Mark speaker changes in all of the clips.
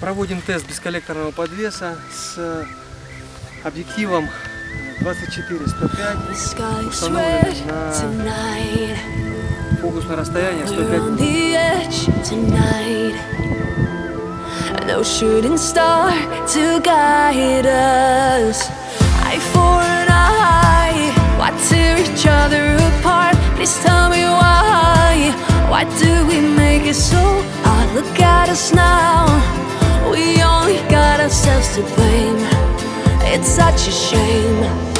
Speaker 1: Проводим тест бесколлекторного подвеса с объективом 24-105,
Speaker 2: The sky is
Speaker 1: установленным на
Speaker 2: tonight.
Speaker 1: фокусное расстояние
Speaker 2: We're
Speaker 1: 105
Speaker 2: on the edge tonight. No shooting star to guide us. Eye for an eye. Why tear each other apart? Please tell me why. Why do we make it so hard? Look at us now. To blame. It's such a shame.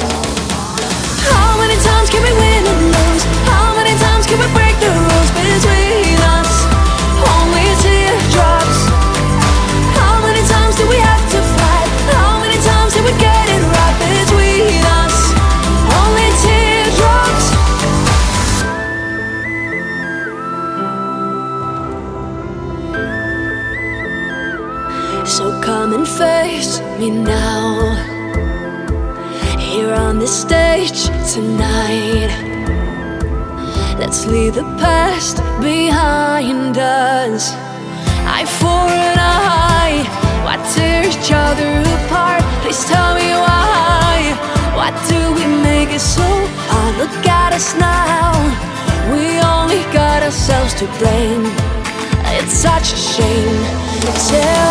Speaker 2: So come and face me now here on this stage tonight. Let's leave the past behind us. Eye for an eye, why tear each other apart? Please tell me why. Why do we make it so hard? Look at us now. We only got ourselves to blame. It's such a shame. Tell